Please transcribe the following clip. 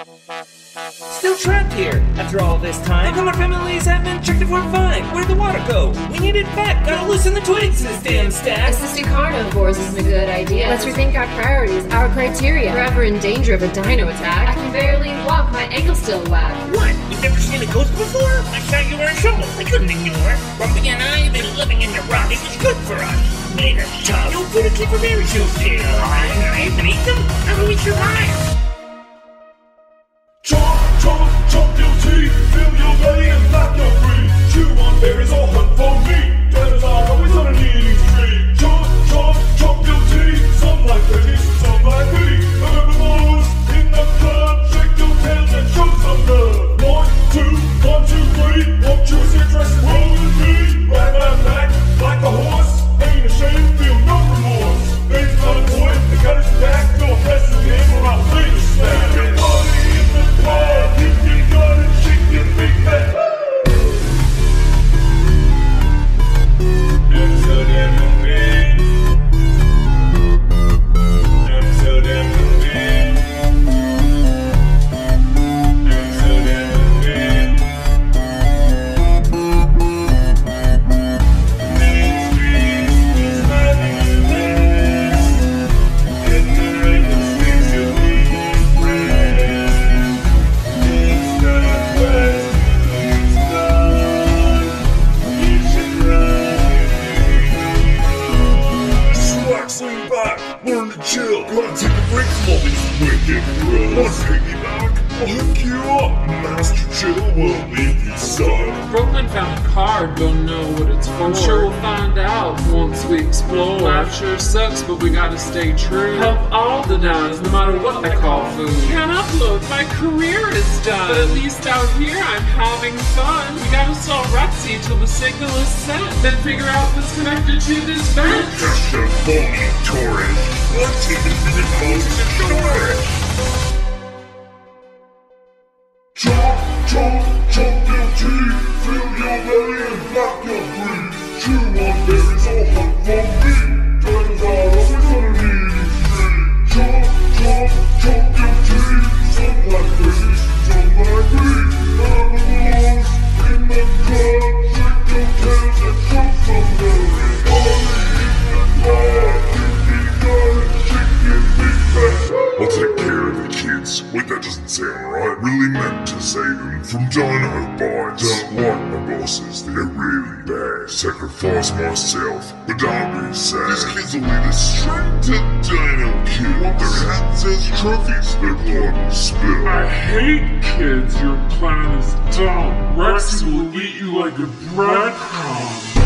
Still trapped here after all this time. How come our families have been tricked if we're fine? Where'd the water go? We need it back. Gotta loosen the twigs, this damn stack. Assisting carnivores isn't a good idea. Let's rethink our priorities, our criteria. We're ever in danger of a dino attack. I can barely walk, my ankle's still whack. What? You've never seen a ghost before? I thought you were a show. I couldn't ignore. Bumpy and I have been living in the rock. It was good for us. Made us tough. You put a keep of berry juice here. I even eat them. How do we survive? Chomp, chomp, your teeth, fill your belly and your free. Chew on berries or hunt for meat. Dinosaurs are always on an eating piggyback? I'll hook you up. Master Chill will leave you stuck. Brooklynn found a card, don't know what it's for. I'm sure we'll find out once we explore. Life sure sucks, but we gotta stay true. Help all the dinos, no matter what they call food. Can't upload, my career is done. But at least out here, I'm having fun. We gotta solve Rexy till the signal is sent. Then figure out what's connected to this vent. Just a phony tourist. What's in the storage? Chomp, chomp, chomp your teeth, fill your belly and back your free. Chew on berries Really meant to save them from dino bites. Don't like my bosses, they're really bad. Sacrifice myself, but don't be sad. These kids will lead us straight to dino kill. Want their hands as trophies, their blood will spill. I hate kids, your plan is dumb. Rexy will eat you like a breadcrumb.